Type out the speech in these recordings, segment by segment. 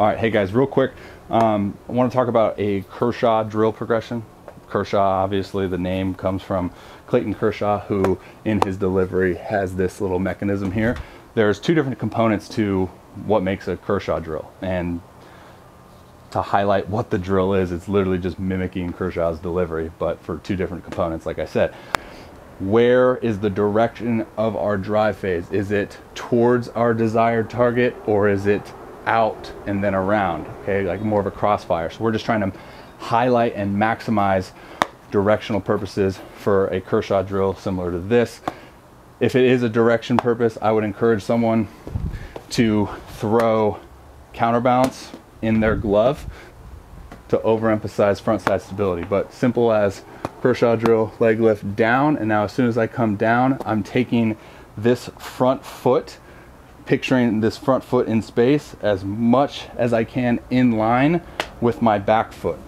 All right, hey guys, real quick, um, I want to talk about a Kershaw drill progression. Kershaw, obviously, the name comes from Clayton Kershaw, who in his delivery has this little mechanism here. There's two different components to what makes a Kershaw drill. And to highlight what the drill is, it's literally just mimicking Kershaw's delivery, but for two different components, like I said. Where is the direction of our drive phase? Is it towards our desired target or is it out and then around? Okay, like more of a crossfire. So we're just trying to highlight and maximize directional purposes for a Kershaw drill similar to this. If it is a direction purpose, I would encourage someone to throw counterbalance in their glove to overemphasize front side stability. But simple as Kershaw drill, leg lift down, and now as soon as I come down, I'm taking this front foot, picturing this front foot in space as much as I can in line with my back foot.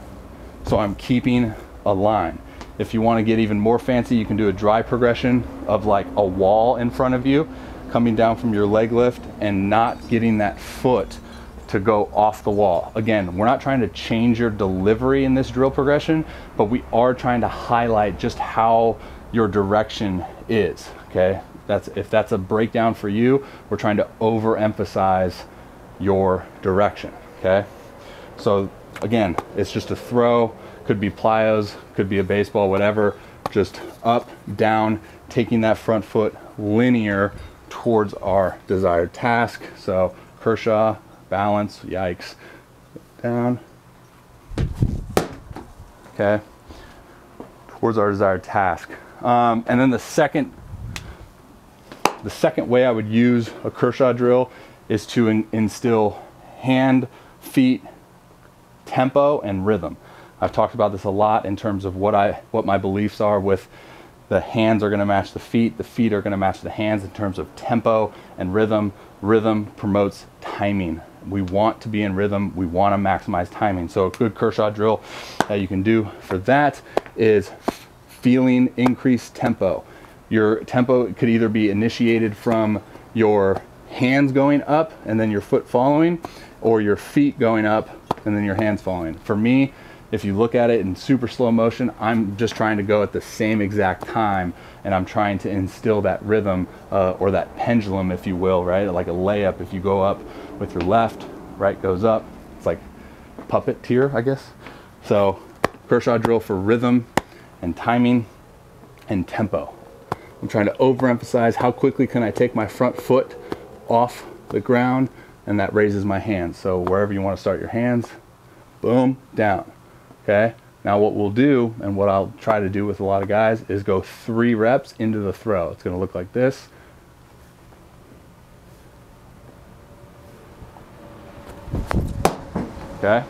So I'm keeping a line. If you want to get even more fancy, you can do a dry progression of like a wall in front of you, coming down from your leg lift and not getting that foot to go off the wall. Again, we're not trying to change your delivery in this drill progression, but we are trying to highlight just how your direction is, okay? That's if that's a breakdown for you, we're trying to overemphasize your direction, okay? So again, it's just a throw, could be plyos, could be a baseball, whatever, just up, down, taking that front foot linear towards our desired task. So Kershaw, balance, yikes, down, okay, towards our desired task. Um, and then the second, the second way I would use a Kershaw drill is to in, instill hand, feet, tempo, and rhythm. I've talked about this a lot in terms of what I what my beliefs are with the hands are going to match the feet, the feet are going to match the hands in terms of tempo and rhythm. Rhythm promotes timing. We want to be in rhythm. We want to maximize timing. So a good Kershaw drill that you can do for that is feeling increased tempo. Your tempo could either be initiated from your hands going up and then your foot following, or your feet going up and then your hands following. For me, if you look at it in super slow motion, I'm just trying to go at the same exact time and I'm trying to instill that rhythm uh, or that pendulum, if you will, right? Like a layup. If you go up with your left, right goes up. It's like puppeteer, I guess. So Kershaw drill for rhythm and timing and tempo. I'm trying to overemphasize how quickly can I take my front foot off the ground and that raises my hands. So wherever you want to start your hands, boom, down. Okay. Now what we'll do and what I'll try to do with a lot of guys is go three reps into the throw. It's going to look like this. Okay.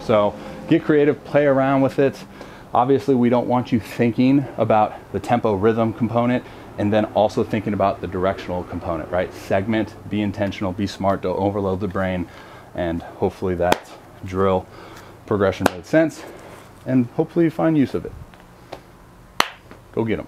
So get creative, play around with it. Obviously, we don't want you thinking about the tempo rhythm component and then also thinking about the directional component, right? Segment, be intentional, be smart, don't overload the brain, and hopefully that drill progression made sense, and hopefully you find use of it. Go get them.